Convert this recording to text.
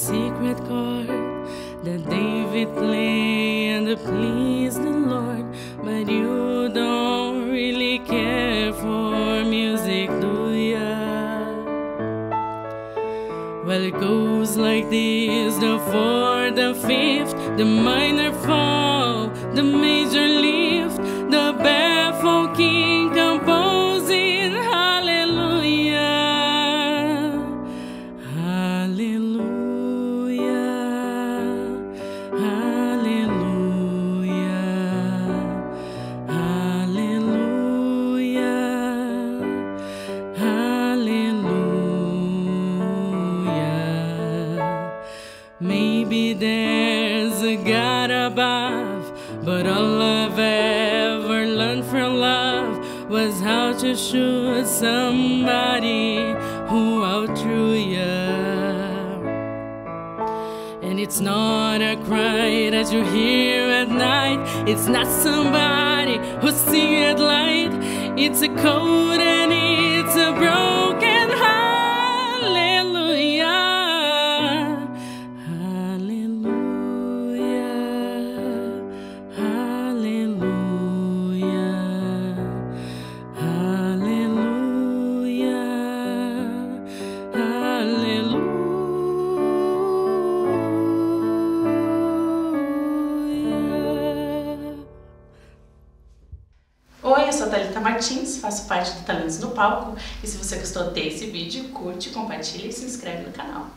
secret chord that David played and pleased the Lord. But you don't really care for music, do ya? Well, it goes like this the fourth, the fifth, the minor fourth. Maybe there's a God above, but all I've ever learned from love was how to shoot somebody who outdrew you. And it's not a cry that you hear at night. It's not somebody who's at light. It's a code eu sou a Thalita Martins, faço parte do Talentos no Palco e se você gostou desse vídeo, curte, compartilha e se inscreve no canal.